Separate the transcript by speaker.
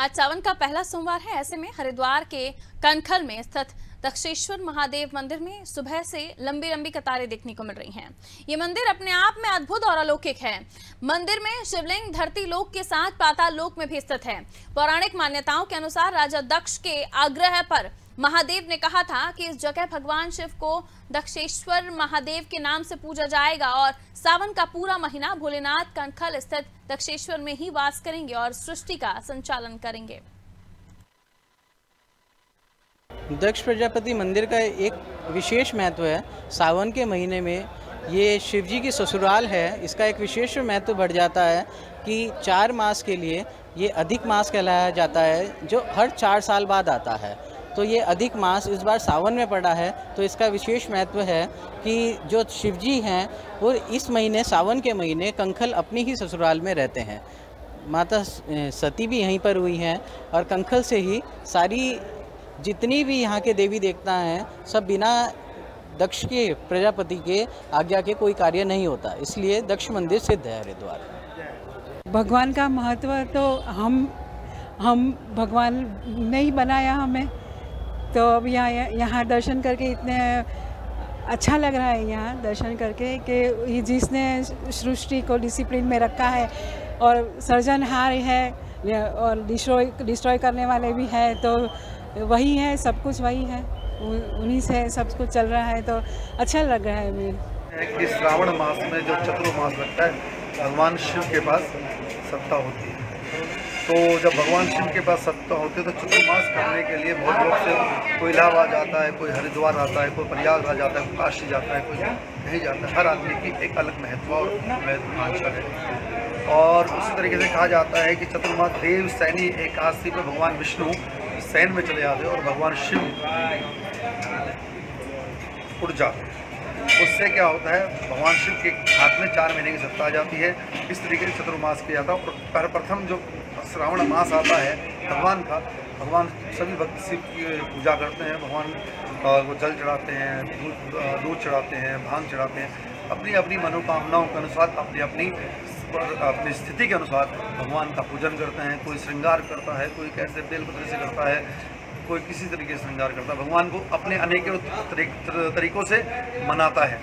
Speaker 1: आज सावन का पहला सोमवार है। ऐसे में हरिद्वार के कनखल में स्थित दक्षेश्वर महादेव मंदिर में सुबह से लंबी लंबी कतारें देखने को मिल रही हैं। ये मंदिर अपने आप में अद्भुत और अलौकिक है। मंदिर में शिवलिंग, धरती लोक के साथ पाताल लोक में भी स्थित है। पौराणिक मान्यताओं के अनुसार राजा दक्ष के आग्रह पर महादेव ने कहा था कि इस जगह भगवान शिव को दक्षेश्वर महादेव के नाम से पूजा जाएगा और सावन का पूरा महीना भोलेनाथ कनखल स्थित दक्षेश्वर में ही वास करेंगे और सृष्टि का संचालन करेंगे।
Speaker 2: दक्ष प्रजापति मंदिर का एक विशेष महत्व है। सावन के महीने में ये शिव जी की ससुराल है। इसका एक विशेष महत्व बढ़ जाता है कि चार मास के लिए ये अधिक मास कहलाया जाता है, जो हर चार साल बाद आता है। तो ये अधिक मास इस बार सावन में पड़ा है तो इसका विशेष महत्व है कि जो शिवजी हैं, वो इस महीने, सावन के महीने कंखल अपनी ही ससुराल में रहते हैं। माता सती भी यहीं पर हुई हैं और कंखल से ही सारी, जितनी भी यहाँ के देवी देवता हैं, सब बिना दक्ष के, प्रजापति के आज्ञा के कोई कार्य नहीं होता। इसलिए दक्ष मंदिर सिद्ध है हरिद्वार।
Speaker 3: भगवान का महत्व तो हम हम भगवान ने ही बनाया हमें। तो अब यहाँ यहाँ दर्शन करके इतने अच्छा लग रहा है यहाँ दर्शन करके कि जिसने सृष्टि को डिसिप्लिन में रखा है और सर्जनहार है और डिस्ट्रॉय डिस्ट्रॉय करने वाले भी हैं तो वही है, सब कुछ वही है। उन्हीं से सब कुछ चल रहा है तो अच्छा लग रहा है
Speaker 4: मुझे। श्रावण मास में जो चतुर्मास लगता है, भगवान शिव के पास सत्ता होती है। तो जब भगवान शिव के पास सत्ता होती है तो चतुर्मास करने के लिए बहुत लोग से कोई इलाहाबाद जाता है, कोई हरिद्वार आता है, कोई प्रयागराज जाता है, कोई काशी जाता है, कोई कहीं जाता है। हर आदमी की एक अलग महत्व और महत्वाकांक्षा है। और उसी तरीके से कहा जाता है कि चतुर्मास देव सैनी एकादशी पर भगवान विष्णु सैन में चले जाते और भगवान शिव उड़ जाते उससे क्या होता है, भगवान शिव के हाथ में चार महीने की सत्ता आ जाती है। इस तरीके से चतुर्मास किया जाता है और प्रथम जो श्रावण मास आता है, भगवान का, भगवान सभी भक्त शिव की पूजा करते हैं, भगवान को जल चढ़ाते हैं, दूध चढ़ाते हैं, भाँग चढ़ाते हैं अपनी अपनी मनोकामनाओं के अनुसार अपनी अपनी अपनी स्थिति के अनुसार भगवान का पूजन करते हैं। कोई श्रृंगार करता है, कोई कैसे बेलपत्र से करता है, कोई किसी तरीके से श्रृंगार करता है। भगवान को अपने अनेक तरीकों से मनाता है।